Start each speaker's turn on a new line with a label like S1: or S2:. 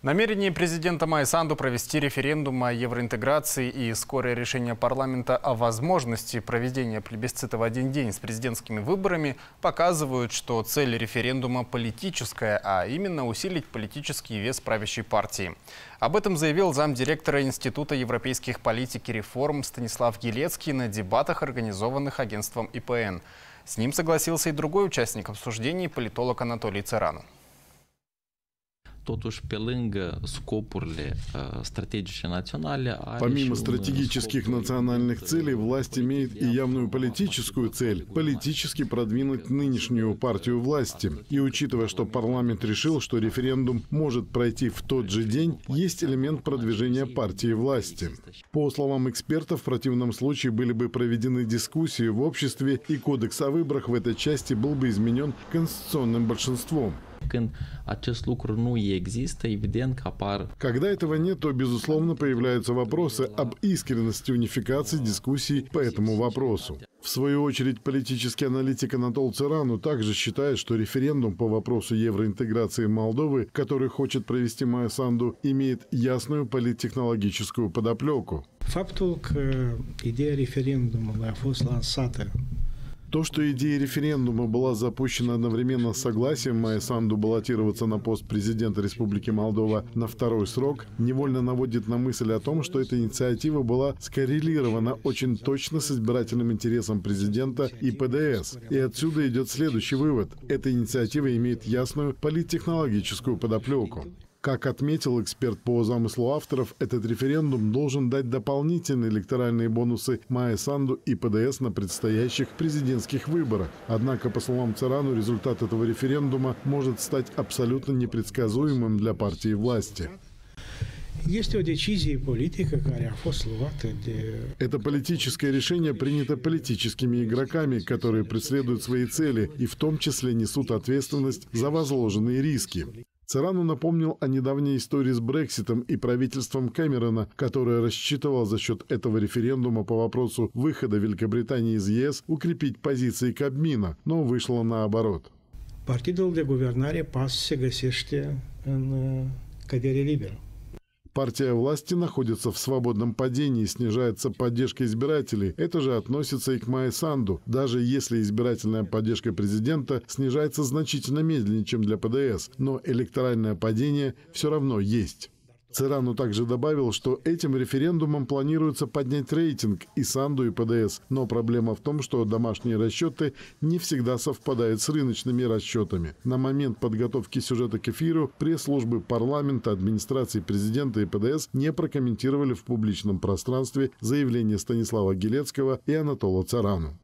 S1: Намерение президента Майсанду провести референдум о евроинтеграции и скорое решение парламента о возможности проведения плебисцита в один день с президентскими выборами показывают, что цель референдума политическая, а именно усилить политический вес правящей партии. Об этом заявил замдиректора Института европейских политик и реформ Станислав Гелецкий на дебатах, организованных агентством ИПН. С ним согласился и другой участник обсуждений, политолог Анатолий Царану.
S2: Totuși pe lângă scopurile стратегические национали.
S3: Помимо стратегических национальных целей, власть имеет и явную политическую цель – политически продвинуть нынешнюю партию власти. И учитывая, что парламент решил, что референдум может пройти в тот же день, есть элемент продвижения партии власти. По словам экспертов, в противном случае были бы проведены дискуссии в обществе, и кодекс о выборах в этой части был бы изменен конституционным большинством.
S2: Când acest lucru nu există, evident că apar...
S3: Когда этого нет, то, безусловно, появляются вопросы об искренности унификации дискуссий по этому вопросу. В свою очередь, политический аналитик Анатол Цирану также считает, что референдум по вопросу евроинтеграции Молдовы, который хочет провести Майя Санду, имеет ясную политтехнологическую подоплеку.
S4: Фактul că ideea referendumului a fost lansată
S3: то, что идея референдума была запущена одновременно с согласием Майя Санду баллотироваться на пост президента Республики Молдова на второй срок, невольно наводит на мысль о том, что эта инициатива была скоррелирована очень точно с избирательным интересом президента и ПДС. И отсюда идет следующий вывод. Эта инициатива имеет ясную политтехнологическую подоплеку. Как отметил эксперт по замыслу авторов, этот референдум должен дать дополнительные электоральные бонусы Майя Санду и ПДС на предстоящих президентских выборах. Однако, по словам Царану, результат этого референдума может стать абсолютно непредсказуемым для партии власти. Это политическое решение принято политическими игроками, которые преследуют свои цели и в том числе несут ответственность за возложенные риски. Церану напомнил о недавней истории с Брекситом и правительством Кэмерона, которое рассчитывало за счет этого референдума по вопросу выхода Великобритании из ЕС укрепить позиции Кабмина, но вышло наоборот.
S4: Partidul de guvernare PAS se găsește în.
S3: Партия власти находится в свободном падении, снижается поддержка избирателей. Это же относится и к Майе Санду. Даже если избирательная поддержка президента снижается значительно медленнее, чем для ПДС, но электоральное падение все равно есть. Церану также добавил, что этим референдумом планируется поднять рейтинг и Санду, и ПДС. Но проблема в том, что домашние расчеты не всегда совпадают с рыночными расчетами. На момент подготовки сюжета к эфиру пресс-службы парламента, администрации президента и ПДС не прокомментировали в публичном пространстве заявление Станислава Гелецкого и Анатола Царану.